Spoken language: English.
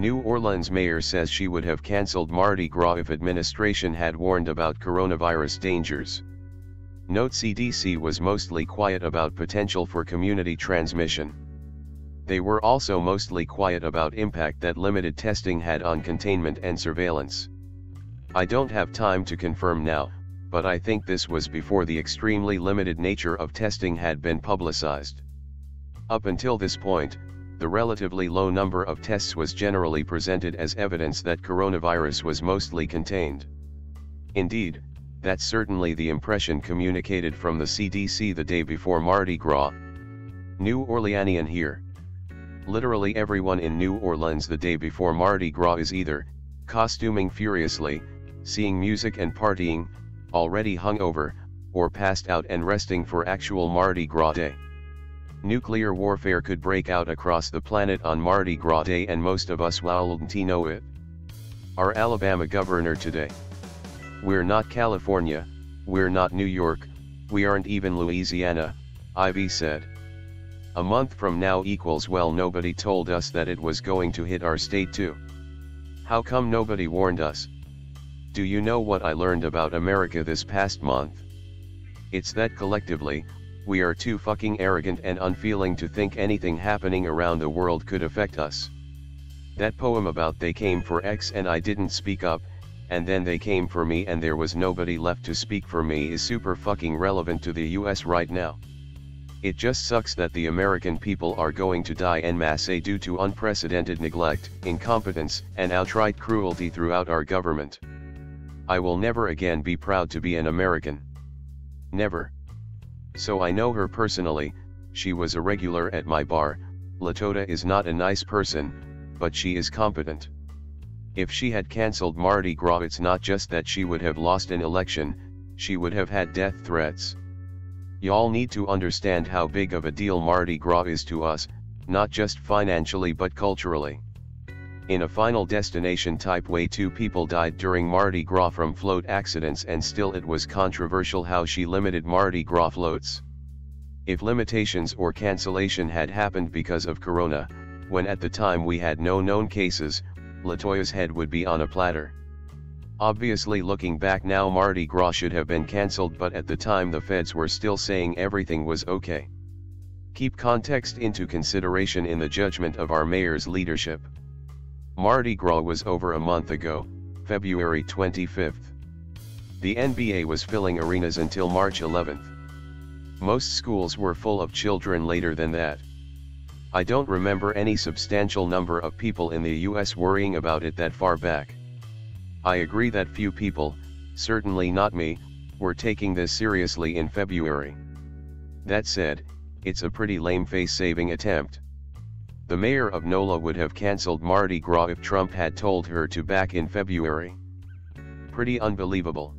New Orleans mayor says she would have cancelled Mardi Gras if administration had warned about coronavirus dangers. Note CDC was mostly quiet about potential for community transmission. They were also mostly quiet about impact that limited testing had on containment and surveillance. I don't have time to confirm now, but I think this was before the extremely limited nature of testing had been publicized. Up until this point, the relatively low number of tests was generally presented as evidence that coronavirus was mostly contained. Indeed, that's certainly the impression communicated from the CDC the day before Mardi Gras. New Orleanian here. Literally everyone in New Orleans the day before Mardi Gras is either, costuming furiously, seeing music and partying, already hungover, or passed out and resting for actual Mardi Gras day. Nuclear warfare could break out across the planet on Mardi Gras Day and most of us won't know it. Our Alabama governor today. We're not California, we're not New York, we aren't even Louisiana, Ivey said. A month from now equals well nobody told us that it was going to hit our state too. How come nobody warned us? Do you know what I learned about America this past month? It's that collectively, we are too fucking arrogant and unfeeling to think anything happening around the world could affect us. That poem about they came for X and I didn't speak up, and then they came for me and there was nobody left to speak for me is super fucking relevant to the US right now. It just sucks that the American people are going to die en masse due to unprecedented neglect, incompetence, and outright cruelty throughout our government. I will never again be proud to be an American. Never. So I know her personally, she was a regular at my bar, Latoya is not a nice person, but she is competent. If she had cancelled Mardi Gras it's not just that she would have lost an election, she would have had death threats. Y'all need to understand how big of a deal Mardi Gras is to us, not just financially but culturally. In a final destination type way two people died during Mardi Gras from float accidents and still it was controversial how she limited Mardi Gras floats. If limitations or cancellation had happened because of corona, when at the time we had no known cases, Latoya's head would be on a platter. Obviously looking back now Mardi Gras should have been cancelled but at the time the feds were still saying everything was okay. Keep context into consideration in the judgment of our mayor's leadership. Mardi Gras was over a month ago, February 25th. The NBA was filling arenas until March 11th. Most schools were full of children later than that. I don't remember any substantial number of people in the US worrying about it that far back. I agree that few people, certainly not me, were taking this seriously in February. That said, it's a pretty lame face-saving attempt. The mayor of NOLA would have cancelled Mardi Gras if Trump had told her to back in February. Pretty unbelievable.